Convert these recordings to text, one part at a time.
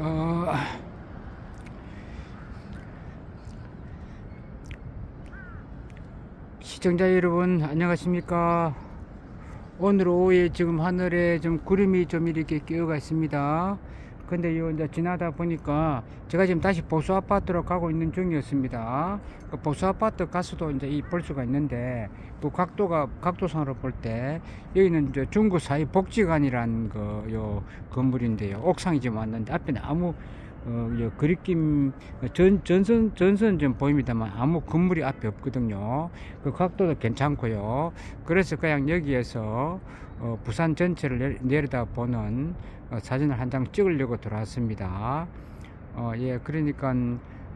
어, 시청자 여러분 안녕하십니까? 오늘 오후에 지금 하늘에 좀 구름이 좀 이렇게 끼어가 있습니다 근데 요 이제 지나다 보니까 제가 지금 다시 보수 아파트로 가고 있는 중이었습니다 그 보수 아파트 가서도 이제 이 볼 수가 있는데 그 각도가 각도상으로 볼 때 여기는 이제 중구 사회 복지관이라는 그 요 건물인데요 옥상이 지금 왔는데 앞에는 아무 어, 요 그립김 전, 전선 전선 좀 보입니다만 아무 건물이 앞에 없거든요. 그 각도도 괜찮고요. 그래서 그냥 여기에서 어, 부산 전체를 내, 려다 보는 어, 사진을 한 장 찍으려고 들어왔습니다. 어, 예, 그러니까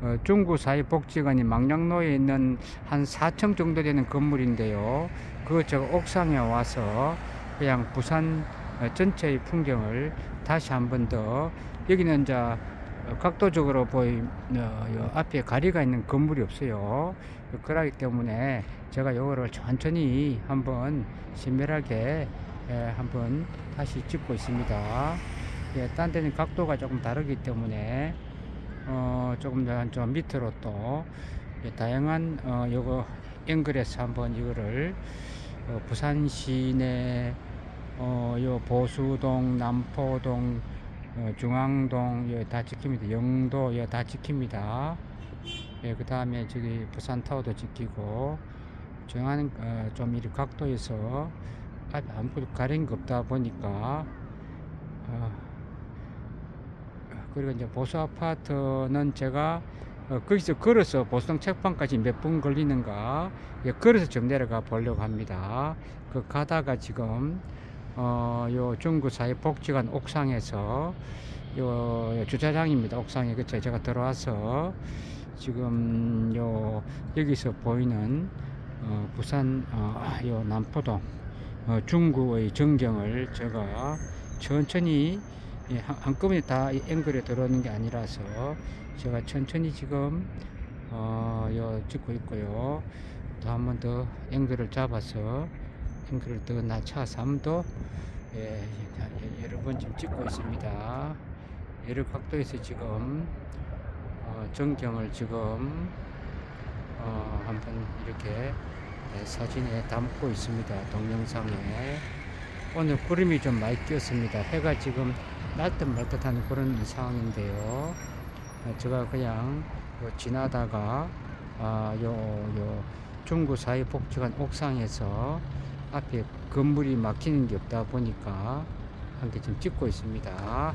어, 중구 사회복지관이 망량로에 있는 한 4층 정도 되는 건물인데요. 그 저 옥상에 와서 그냥 부산 어, 전체의 풍경을 다시 한 번 더 여기는 이제 어, 각도적으로 보이 어, 앞에 가리가 있는 건물이 없어요. 그러기 때문에 제가 이거를 천천히 한번 신멸하게 예, 한번 다시 찍고 있습니다. 예, 딴 데는 각도가 조금 다르기 때문에 어, 조금 더좀 밑으로 또 예, 다양한 어, 요거 앵글에서 한번 이거를 어, 부산 시내 어, 요 보수동, 남포동 어, 중앙동 예, 다 지킵니다. 영도 예, 다 지킵니다. 예, 그 다음에 저기 부산 타워도 지키고 중앙 어, 좀 이리 각도에서 아무것도 가린 게 없다 보니까 어, 그리고 이제 보수 아파트는 제가 어, 거기서 걸어서 보수동 책방까지 몇 분 걸리는가 예, 걸어서 좀 내려가 보려고 합니다. 그 가다가 지금 어, 요 중구 사회 복지관 옥상에서 요, 요 주차장입니다. 옥상에 그쵸 제가 들어와서 지금 요 여기서 보이는 어, 부산 어, 요 남포동 어, 중구의 전경을 제가 천천히 예, 한, 한꺼번에 다 앵글에 들어오는 게 아니라서 제가 천천히 지금 어, 요 찍고 있고요. 또 한 번 더 앵글을 잡아서 앵글을 더 낮춰서 한번더 예, 여러 번 지금 찍고 있습니다. 여러 각도에서 지금 어, 전경을 지금 어, 한번 이렇게 예, 사진에 담고 있습니다. 동영상에 오늘 구름이 좀 많이 끼었습니다. 해가 지금 날듯 말듯 하는 그런 상황인데요. 어, 제가 그냥 요 지나다가 아, 요, 요 중구 사회 복지관 옥상에서 앞에 건물이 막히는 게 없다 보니까 한개좀 찍고 있습니다.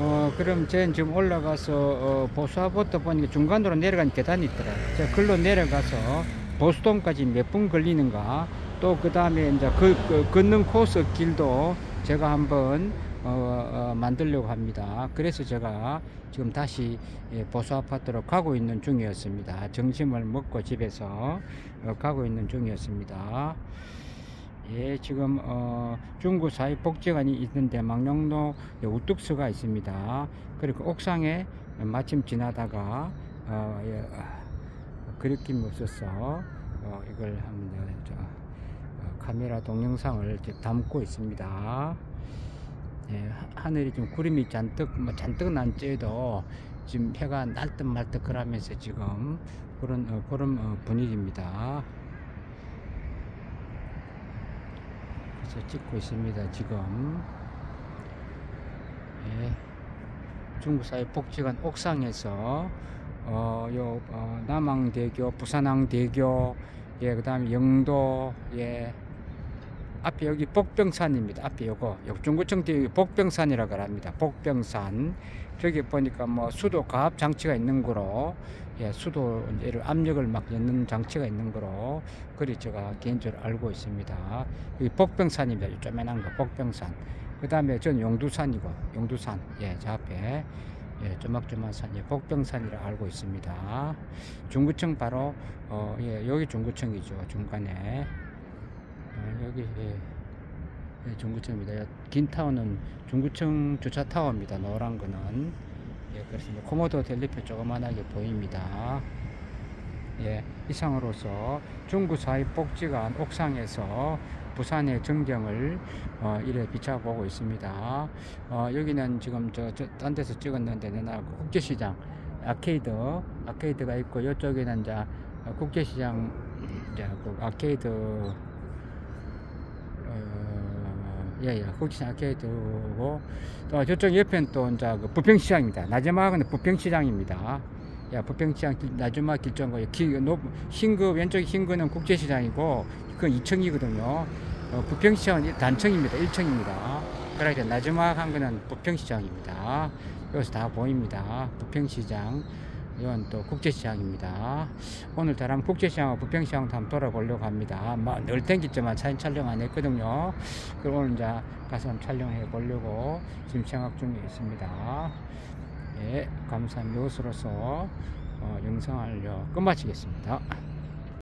어, 그럼 쟤는 지금 올라가서 어, 보수아부터 보니까 중간으로 내려간 계단이 있더라. 제가 글로 내려가서 보수동까지 몇 분 걸리는가 또 그 다음에 이제 그, 그 걷는 코스 길도 제가 한번 어, 어, 만들려고 합니다. 그래서 제가 지금 다시 예, 보수 아파트로 가고 있는 중이었습니다. 점심을 먹고 집에서 어, 가고 있는 중이었습니다. 예, 지금 어, 중구 사회복지관이 있는데 망령로 우뚝서가 있습니다. 그리고 옥상에 마침 지나다가 어, 예, 그립김이 없어서 어, 이걸 한번 저, 어, 카메라 동영상을 담고 있습니다. 예, 하늘이 좀 구름이 잔뜩 뭐 잔뜩은 안 쬐도 지금 해가 날듯 말듯 그러면서 지금 그런 어, 그런 어, 분위기입니다. 그래서 찍고 있습니다. 지금 예, 중부사회 복지관 옥상에서 어, 요 어, 남항대교, 부산항대교, 예, 그 다음에 영도, 예. 앞에 여기 복병산입니다. 앞에 요거 역중구청 뒤에 복병산이라고 합니다. 복병산 저기 보니까 뭐 수도 가압 장치가 있는 거로 예, 수도를 압력을 막 넣는 장치가 있는 거로 그리 제가 개인적으로 알고 있습니다. 여기 복병산입니다. 쪼매난 거 복병산. 그 다음에 전 용두산이고 용두산 예, 저 앞에 예, 조막조막산 예, 복병산이라 알고 있습니다. 중구청 바로 어, 예, 여기 중구청이죠. 중간에 어, 여기 예, 예, 중구청입니다. 긴 타워는 중구청 주차 타워입니다. 노란 거는 예, 그렇습니다. 코모도 델리표 조그만하게 보입니다. 예, 이상으로서 중구 사회복지관 옥상에서 부산의 전경을 어, 이래 비춰보고 있습니다. 어, 여기는 지금 저, 저, 딴 데서 찍었는데, 내가 국제시장, 아케이드, 아케이드가 있고, 이쪽에는 이제 어, 국제시장, 이제 그 아케이드, 어, 예, 예, 아케이드고, 또 저쪽 옆에는 또 이제 그 부평시장입니다. 마지막은 부평시장입니다. 야, 부평시장 길- 마지막 길정거 흰거 왼쪽 흰 거는 국제시장이고 그건 2층이거든요. 어, 부평시장은 단층입니다. 1층입니다. 그러니까 마지막 한 거는 부평시장입니다. 여기서 다 보입니다. 부평시장. 이건 또 국제시장입니다. 오늘 다람 국제시장하고 부평시장도 한번 돌아보려고 합니다. 뭐, 늘 땡겼지만 사진 촬영 안 했거든요. 그럼 오늘 이제 가서 촬영해 보려고 지금 생각 중에 있습니다. 예, 감사한 이것으로서 어, 영상을 끝마치겠습니다.